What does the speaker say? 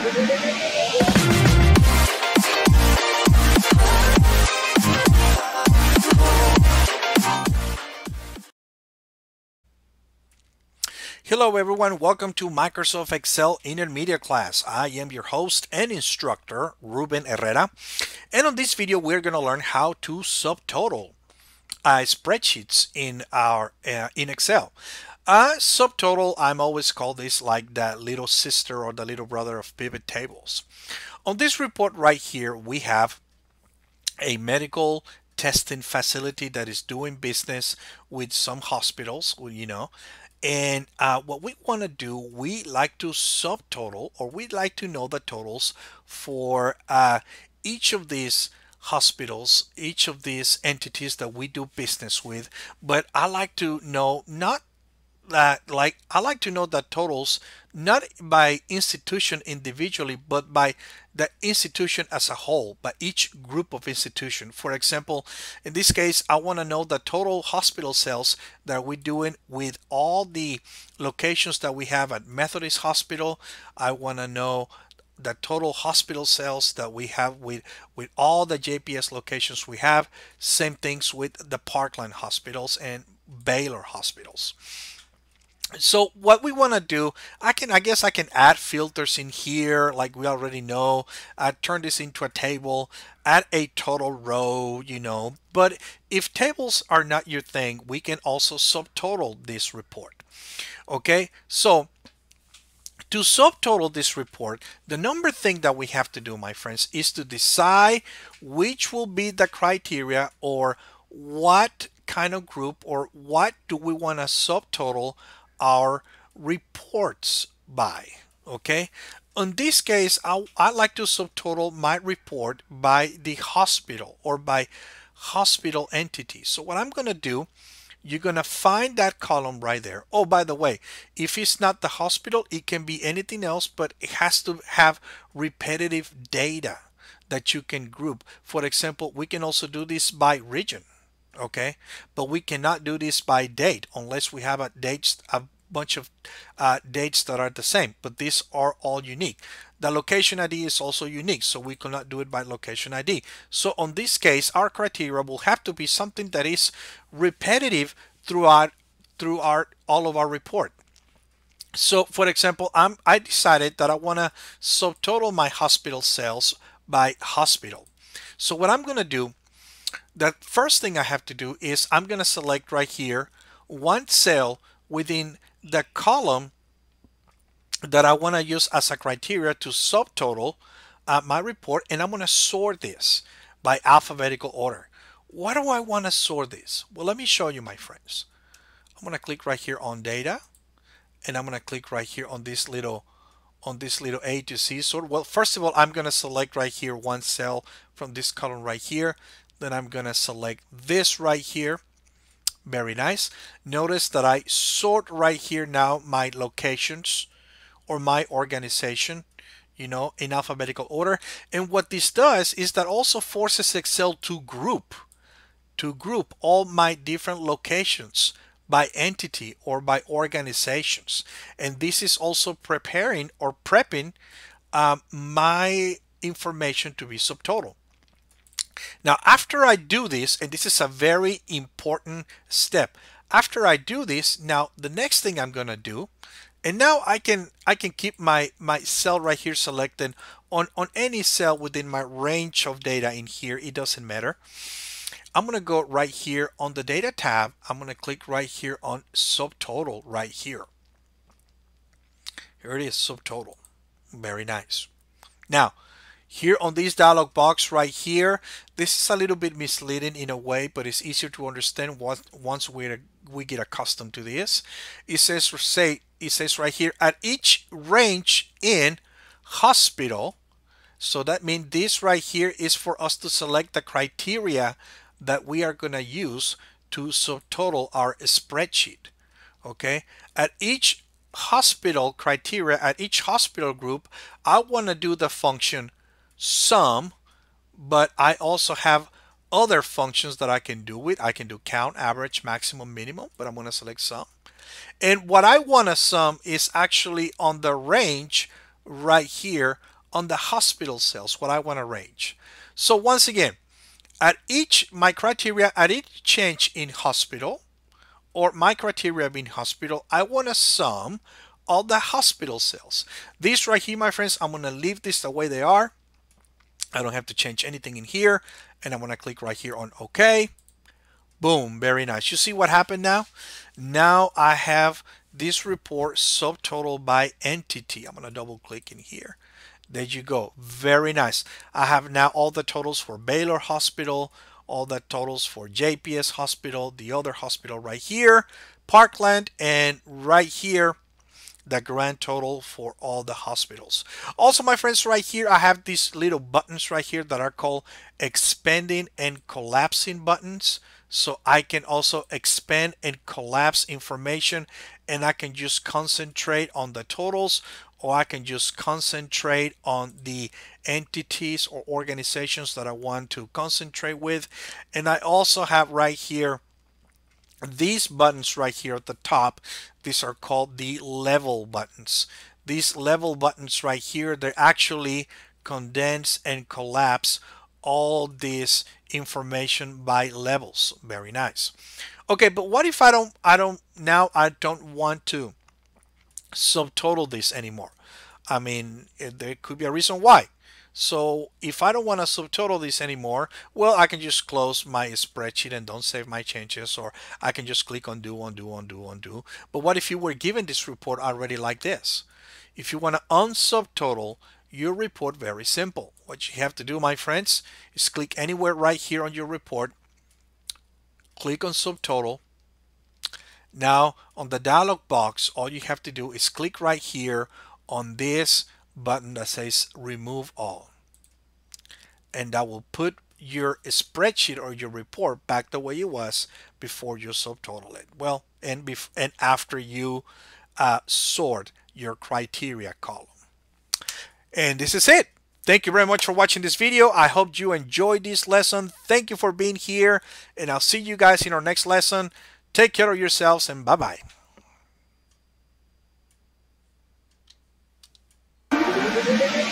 Hello everyone, welcome to Microsoft Excel Intermediate class. I am your host and instructor, Ruben Herrera. And on this video, we're going to learn how to subtotal uh, spreadsheets in our uh, in Excel. Uh, subtotal, I'm always called this like the little sister or the little brother of pivot tables. On this report right here, we have a medical testing facility that is doing business with some hospitals, you know, and uh, what we want to do, we like to subtotal or we'd like to know the totals for uh, each of these hospitals, each of these entities that we do business with. But I like to know not that like I like to know the totals not by institution individually but by the institution as a whole by each group of institution. For example in this case I want to know the total hospital sales that we're doing with all the locations that we have at Methodist Hospital. I want to know the total hospital sales that we have with with all the JPS locations we have. Same things with the Parkland hospitals and Baylor hospitals so what we want to do I can I guess I can add filters in here like we already know I turn this into a table add a total row you know. But if tables are not your thing we can also subtotal this report okay? So to subtotal this report the number thing that we have to do my friends is to decide which will be the criteria or what kind of group or what do we want to subtotal our reports by. Okay. In this case, I, I like to subtotal my report by the hospital or by hospital entity. So what I'm going to do, you're going to find that column right there. Oh, by the way, if it's not the hospital, it can be anything else, but it has to have repetitive data that you can group. For example, we can also do this by region okay? But we cannot do this by date unless we have a dates a bunch of uh, dates that are the same but these are all unique. The location ID is also unique so we cannot do it by location ID so on this case our criteria will have to be something that is repetitive throughout through our all of our report. So for example I'm I decided that I want to subtotal my hospital sales by hospital. So what I'm going to do the first thing I have to do is I'm going to select right here one cell within the column that I want to use as a criteria to subtotal uh, my report and I'm going to sort this by alphabetical order. Why do I want to sort this? Well, let me show you my friends. I'm going to click right here on data and I'm going to click right here on this little on this little A to Z sort. Well, first of all, I'm going to select right here one cell from this column right here. Then I'm going to select this right here. Very nice. Notice that I sort right here now my locations or my organization you know, in alphabetical order. And what this does is that also forces Excel to group, to group all my different locations by entity or by organizations. And this is also preparing or prepping um, my information to be subtotal. Now, after I do this, and this is a very important step, after I do this, now the next thing I'm going to do, and now I can I can keep my my cell right here selected on on any cell within my range of data in here. It doesn't matter. I'm going to go right here on the data tab. I'm going to click right here on subtotal right here. Here it is, subtotal. Very nice. Now, here on this dialog box right here, this is a little bit misleading in a way, but it's easier to understand once we we get accustomed to this. It says say it says right here at each range in hospital. So that means this right here is for us to select the criteria that we are going to use to subtotal our spreadsheet. Okay, at each hospital criteria, at each hospital group, I want to do the function sum, but I also have other functions that I can do with. I can do count, average, maximum, minimum, but I'm going to select sum. And what I want to sum is actually on the range right here on the hospital cells what I want to range. So once again, at each my criteria at each change in hospital or my criteria being hospital, I want to sum all the hospital cells. These right here, my friends, I'm going to leave this the way they are. I don't have to change anything in here. And I'm going to click right here on OK. Boom, very nice. You see what happened now? Now I have this report subtotal by entity. I'm going to double click in here. There you go. Very nice. I have now all the totals for Baylor Hospital, all the totals for JPS Hospital, the other hospital right here, Parkland, and right here, the grand total for all the hospitals. Also, my friends, right here, I have these little buttons right here that are called expanding and collapsing buttons. So I can also expand and collapse information and I can just concentrate on the totals or I can just concentrate on the entities or organizations that I want to concentrate with. And I also have right here these buttons right here at the top. These are called the level buttons. These level buttons right here, they actually condense and collapse all this information by levels. Very nice. Okay, but what if I don't, I don't, now I don't want to subtotal this anymore. I mean, eh, there could be a reason why. So if I don't want to subtotal this anymore, well, I can just close my spreadsheet and don't save my changes, or I can just click on undo, undo, undo, undo. But what if you were given this report already like this? If you want to unsubtotal your report, very simple. What you have to do, my friends, is click anywhere right here on your report, click on subtotal, now on the dialog box, all you have to do is click right here on this button that says remove all. And that will put your spreadsheet or your report back the way it was before you subtotal it. Well, and, bef and after you uh, sort your criteria column. And this is it. Thank you very much for watching this video. I hope you enjoyed this lesson. Thank you for being here. And I'll see you guys in our next lesson. Take care of yourselves and bye bye bye.